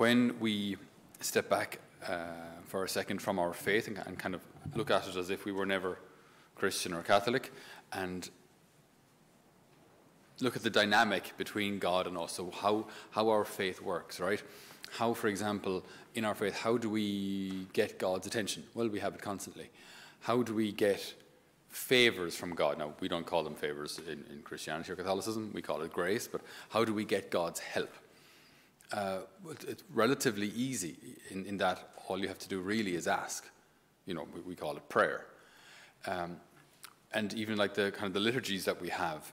when we step back uh, for a second from our faith and, and kind of look at it as if we were never Christian or Catholic and look at the dynamic between God and us, so how, how our faith works, right? How, for example, in our faith, how do we get God's attention? Well, we have it constantly. How do we get favors from God? Now, we don't call them favors in, in Christianity or Catholicism, we call it grace, but how do we get God's help? Uh, it's relatively easy in, in that all you have to do really is ask. You know, we, we call it prayer. Um, and even like the kind of the liturgies that we have,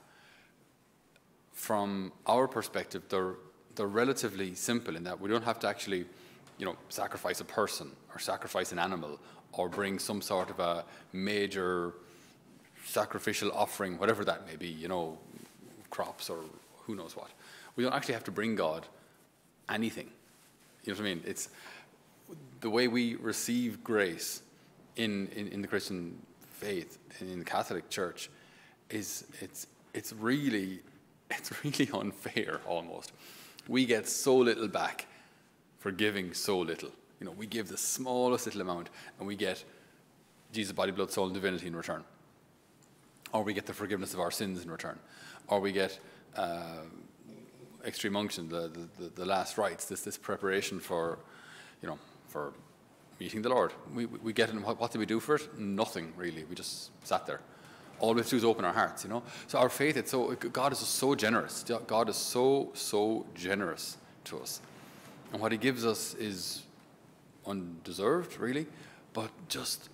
from our perspective, they're, they're relatively simple in that we don't have to actually, you know, sacrifice a person or sacrifice an animal or bring some sort of a major sacrificial offering, whatever that may be, you know, crops or who knows what. We don't actually have to bring God anything. You know what I mean? It's the way we receive grace in, in, in the Christian faith, in the Catholic Church, is it's, it's really it's really unfair almost. We get so little back for giving so little. You know, we give the smallest little amount and we get Jesus' body, blood, soul, and divinity in return. Or we get the forgiveness of our sins in return. Or we get uh, extreme unction, the, the, the, last rites, this, this preparation for, you know, for meeting the Lord. We, we get in, what, what did we do for it? Nothing really. We just sat there all we have to do is open our hearts, you know. So our faith, it's so God is so generous. God is so so generous to us, and what He gives us is undeserved, really, but just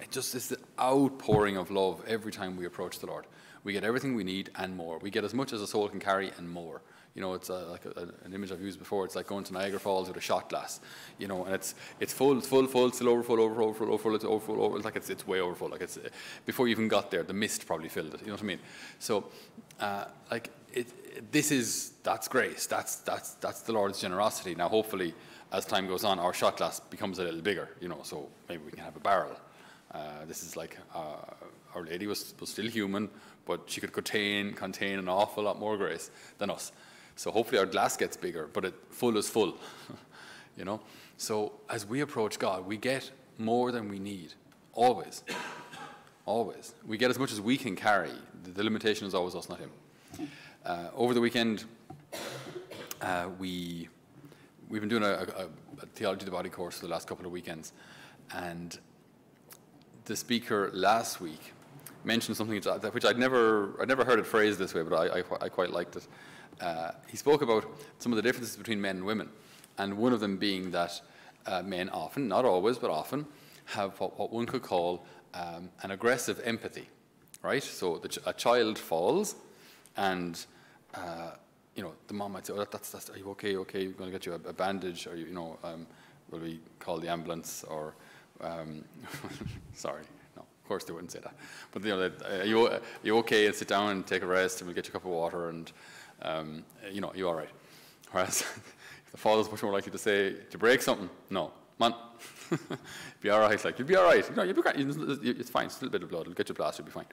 it just is the outpouring of love every time we approach the Lord. We get everything we need and more. We get as much as a soul can carry and more. You know, it's a, like a, an image I've used before. It's like going to Niagara Falls with a shot glass. You know, and it's it's full, it's full, full, still overfull, overfull, overfull, overfull, it's overfull, over. It's like it's it's way overfull. Like it's before you even got there, the mist probably filled it. You know what I mean? So, uh, like it, it, this is that's grace. That's that's that's the Lord's generosity. Now, hopefully, as time goes on, our shot glass becomes a little bigger. You know, so maybe we can have a barrel. Uh, this is like uh, Our Lady was, was still human, but she could contain contain an awful lot more grace than us. So hopefully our glass gets bigger, but it, full is full, you know? So as we approach God, we get more than we need, always, always. We get as much as we can carry. The, the limitation is always us, not Him. Uh, over the weekend, uh, we, we've been doing a, a, a Theology of the Body course for the last couple of weekends, and the speaker last week mentioned something which I'd never, I'd never heard it phrased this way, but I, I, I quite liked it uh, he spoke about some of the differences between men and women, and one of them being that uh, men often, not always, but often, have what, what one could call um, an aggressive empathy, right? So ch a child falls, and uh, you know the mom might say, "Oh, that's, that's are you okay? Okay, we're going to get you a, a bandage, or you, you know, um, will we call the ambulance?" Or um, sorry, no, of course they wouldn't say that. But you know, are you, are you okay? And sit down and take a rest, and we'll get you a cup of water, and um, you know, you're all right. Whereas the father's much more likely to say, to break something, no, man, be all right, like, you'll be all right. You know, you'll be. It's fine, it's a little bit of blood, it'll get you plaster, you'll be fine.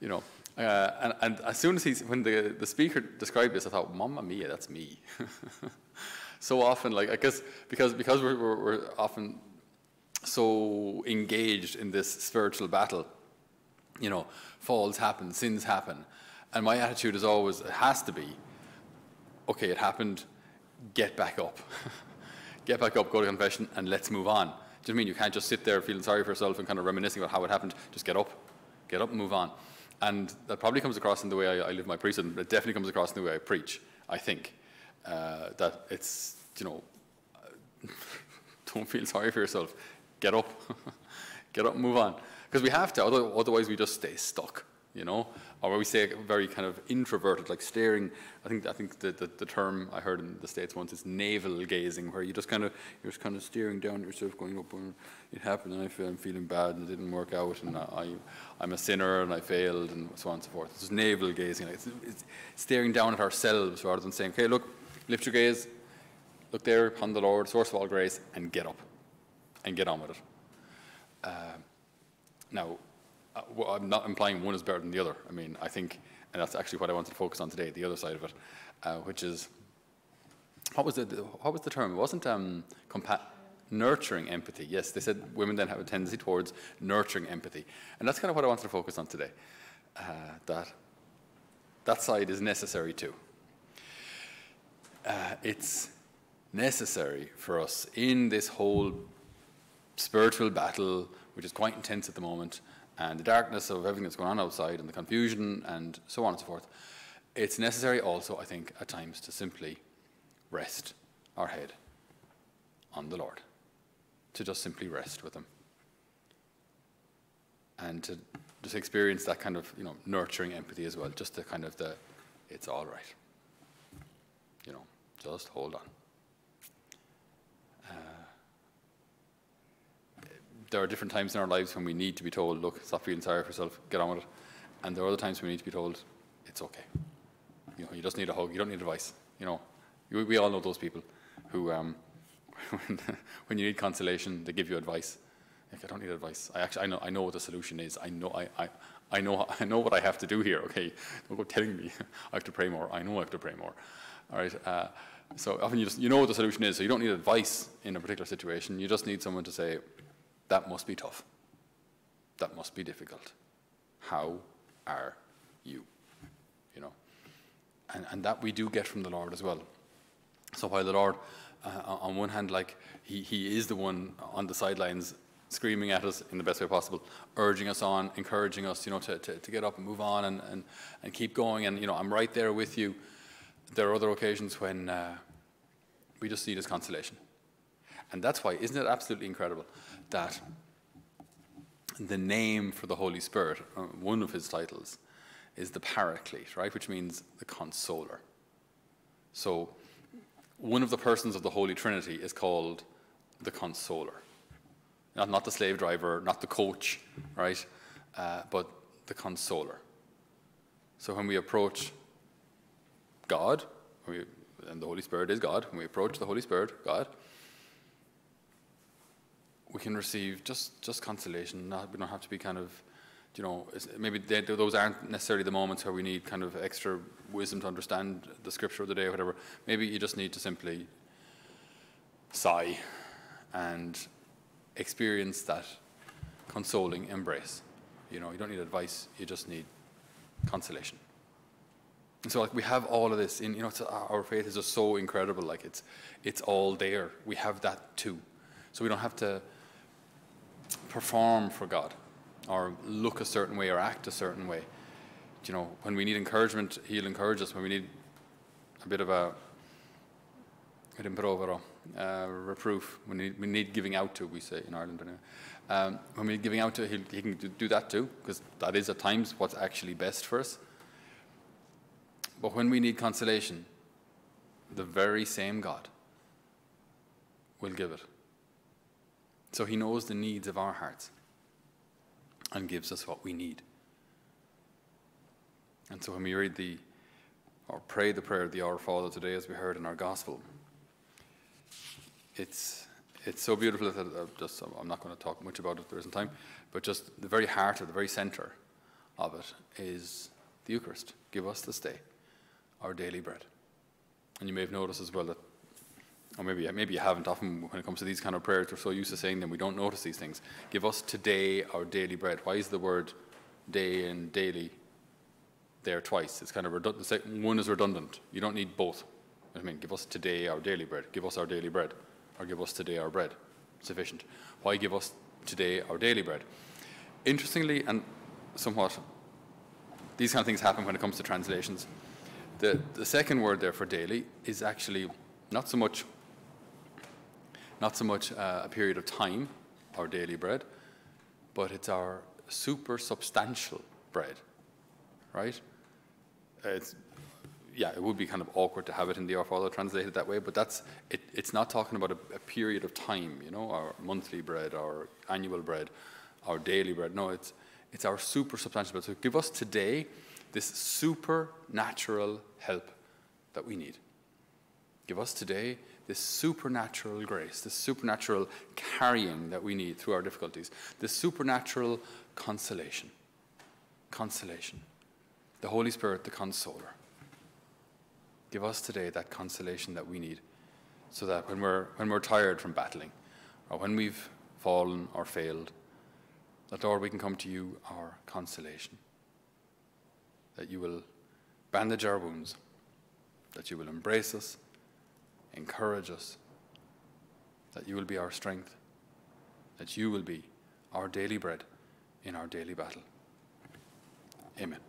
You know, uh, and, and as soon as he's, when the, the speaker described this, I thought, Mamma mia, that's me. so often, like, I guess, because, because we're, we're, we're often so engaged in this spiritual battle, you know, falls happen, sins happen, and my attitude is always, it has to be, okay, it happened, get back up. get back up, go to confession, and let's move on. Do you mean you can't just sit there feeling sorry for yourself and kind of reminiscing about how it happened? Just get up, get up and move on. And that probably comes across in the way I, I live my priesthood. It definitely comes across in the way I preach, I think. Uh, that it's, you know, don't feel sorry for yourself. Get up. get up and move on. Because we have to, otherwise we just stay stuck, you know or we say very kind of introverted, like staring. I think I think the, the, the, term I heard in the states once is navel gazing, where you just kind of you're just kind of staring down at yourself, going up, and it happened, and I feel I'm feeling bad, and it didn't work out, and I I'm a sinner, and I failed, and so on and so forth. It's navel gazing, like it's, it's staring down at ourselves rather than saying, okay, look, lift your gaze, look there upon the Lord, source of all grace, and get up, and get on with it. Uh, now, uh, well, I'm not implying one is better than the other. I mean, I think, and that's actually what I wanted to focus on today, the other side of it, uh, which is what was the, what was the term? It wasn't um, compa- nurturing empathy. Yes, they said women then have a tendency towards nurturing empathy. And that's kind of what I wanted to focus on today. Uh, that that side is necessary too. Uh, it's necessary for us in this whole spiritual battle, which is quite intense at the moment, and the darkness of everything that's going on outside, and the confusion, and so on and so forth. It's necessary also, I think, at times to simply rest our head on the Lord, to just simply rest with Him, and to just experience that kind of you know nurturing empathy as well, just to kind of the it's all right, you know, just hold on. There are different times in our lives when we need to be told, look, stop feeling sorry for yourself, get on with it. And there are other times when we need to be told, it's okay. You know, you just need a hug, you don't need advice. You know, we, we all know those people who, um, when, you need consolation, they give you advice. Like, I don't need advice. I actually, I know, I know what the solution is. I know, I, I, I know, I know what I have to do here. Okay, don't go telling me I have to pray more. I know I have to pray more. All right. Uh, so often you just you know what the solution is. So you don't need advice in a particular situation. You just need someone to say, that must be tough. That must be difficult. How are you? You know, and and that we do get from the Lord as well. So while the Lord, uh, on one hand, like he he is the one on the sidelines screaming at us in the best way possible, urging us on, encouraging us, you know, to, to, to get up and move on and, and, and keep going. And, you know, I'm right there with you. There are other occasions when uh, we just need his consolation. And that's why, isn't it absolutely incredible that the name for the Holy Spirit, uh, one of his titles, is the Paraclete, right? Which means the consoler. So, one of the persons of the Holy Trinity is called the consoler. Not, not the slave driver, not the coach, right? Uh, but the consoler. So, when we approach God, we, and the Holy Spirit is God, when we approach the Holy Spirit, God, we can receive just, just consolation. Not, we don't have to be kind of, you know, maybe they, those aren't necessarily the moments where we need kind of extra wisdom to understand the scripture of the day or whatever. Maybe you just need to simply sigh and experience that consoling embrace. You know, you don't need advice, you just need consolation. And so like we have all of this in, you know, uh, our faith is just so incredible. Like it's, it's all there. We have that too. So we don't have to perform for God or look a certain way or act a certain way. You know, when we need encouragement, He'll encourage us. When we need a bit of a uh, reproof, when we need giving out to, we say in Ireland. Anyway. Um, when we're giving out to, he, he can do that too, because that is at times what's actually best for us. But when we need consolation, the very same God will give it. So he knows the needs of our hearts and gives us what we need. And so when we read the or pray the prayer of the Our Father today, as we heard in our gospel, it's it's so beautiful that I'm just I'm not going to talk much about it. There isn't time, but just the very heart or the very center of it is the Eucharist. Give us this day our daily bread. And you may have noticed as well that or maybe, maybe you haven't often when it comes to these kind of prayers, we're so used to saying them, we don't notice these things. Give us today our daily bread. Why is the word day and daily there twice? It's kind of redundant. One is redundant. You don't need both. I mean, give us today our daily bread. Give us our daily bread. Or give us today our bread. Sufficient. Why give us today our daily bread? Interestingly, and somewhat, these kind of things happen when it comes to translations. The, the second word there for daily is actually not so much not so much uh, a period of time, our daily bread, but it's our super substantial bread, right? It's, yeah, it would be kind of awkward to have it in the Our Father translated that way, but that's it, it's not talking about a, a, period of time, you know, our monthly bread, our annual bread, our daily bread. No, it's it's our super substantial bread. So give us today this supernatural help that we need. Give us today this supernatural grace, this supernatural carrying that we need through our difficulties, this supernatural consolation. Consolation. The Holy Spirit, the consoler. Give us today that consolation that we need so that when we're, when we're tired from battling, or when we've fallen or failed, that, Lord, we can come to you, our consolation. That you will bandage our wounds, that you will embrace us, encourage us, that you will be our strength, that you will be our daily bread in our daily battle. Amen.